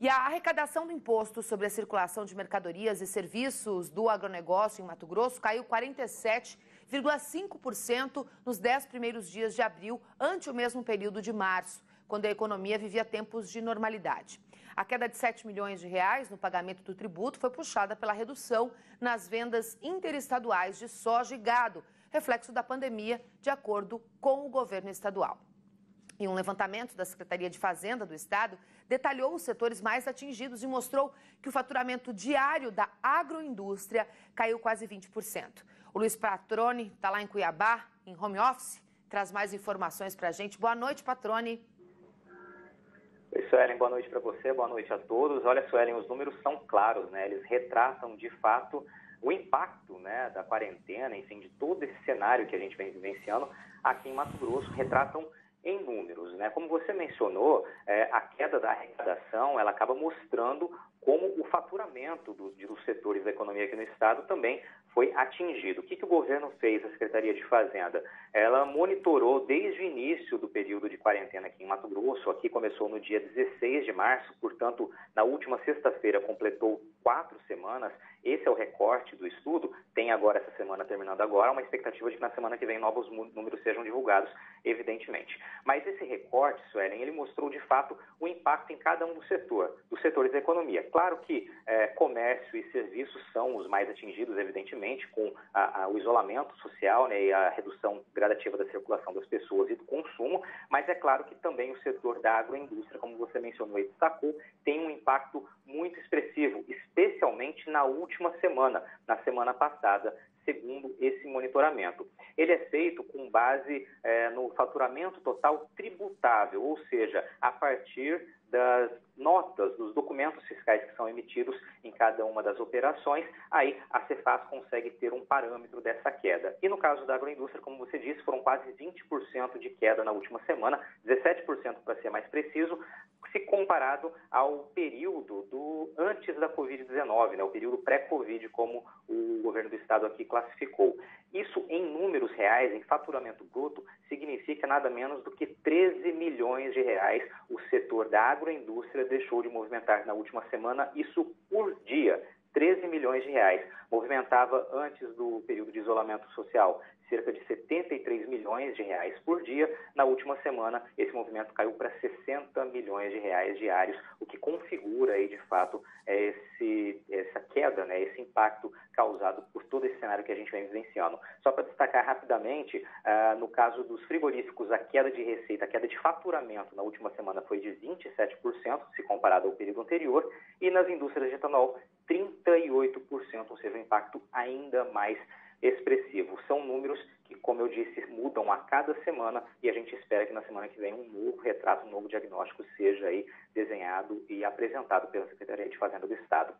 E a arrecadação do imposto sobre a circulação de mercadorias e serviços do agronegócio em Mato Grosso caiu 47,5% nos 10 primeiros dias de abril, ante o mesmo período de março, quando a economia vivia tempos de normalidade. A queda de 7 milhões de reais no pagamento do tributo foi puxada pela redução nas vendas interestaduais de soja e gado, reflexo da pandemia, de acordo com o governo estadual. Em um levantamento da Secretaria de Fazenda do Estado, detalhou os setores mais atingidos e mostrou que o faturamento diário da agroindústria caiu quase 20%. O Luiz Patrone está lá em Cuiabá, em home office, traz mais informações para a gente. Boa noite, Patrone. Oi, Suelen, boa noite para você, boa noite a todos. Olha, Suelen, os números são claros, né? Eles retratam de fato o impacto né, da quarentena, enfim, de todo esse cenário que a gente vem vivenciando aqui em Mato Grosso, retratam em números. Né? Como você mencionou, é, a queda da arrecadação ela acaba mostrando como o faturamento do, dos setores da economia aqui no Estado também foi atingido. O que, que o governo fez, a Secretaria de Fazenda? Ela monitorou desde o início do período de quarentena aqui em Mato Grosso, aqui começou no dia 16 de março, portanto, na última sexta-feira completou quatro semanas, esse é o recorte do estudo, tem agora essa semana terminando agora, uma expectativa de que na semana que vem novos números sejam divulgados, evidentemente. Mas esse recorte, Suelen, ele mostrou de fato o impacto em cada um do setor, dos setores da economia. Claro que é, comércio e serviços são os mais atingidos, evidentemente, com a, a, o isolamento social né, e a redução gradativa da circulação das pessoas e do consumo, mas é claro que também o setor da agroindústria, como você mencionou e destacou, tem um impacto muito expressivo, especialmente na última semana, na semana passada, segundo esse monitoramento. Ele é feito com base é, no faturamento total tributável, ou seja, a partir das notas, dos documentos fiscais que são emitidos em cada uma das operações, aí a Cefaz consegue ter um parâmetro dessa queda. E no caso da agroindústria, como você disse, foram quase 20% de queda na última semana, 17% para ser mais preciso, se comparado ao período do antes da Covid-19, né, o período pré-Covid, como o governo do estado aqui classificou. Isso, em números reais, em faturamento bruto, significa nada menos do que 13 milhões de reais o setor da agroindústria deixou de movimentar na última semana, isso por dia. 13 milhões de reais. Movimentava antes do período de isolamento social cerca de 73 milhões de reais por dia. Na última semana, esse movimento caiu para 60 milhões de reais diários, o que configura aí de fato esse, essa queda, né, esse impacto causado por todo esse cenário que a gente vem vivenciando. Só para destacar rapidamente, uh, no caso dos frigoríficos, a queda de receita, a queda de faturamento na última semana foi de 27%, se comparado ao período anterior, e nas indústrias de etanol, 38%, ou seja, um impacto ainda mais expressivo. São números que, como eu disse, mudam a cada semana e a gente espera que na semana que vem um novo retrato, um novo diagnóstico seja aí desenhado e apresentado pela Secretaria de Fazenda do Estado.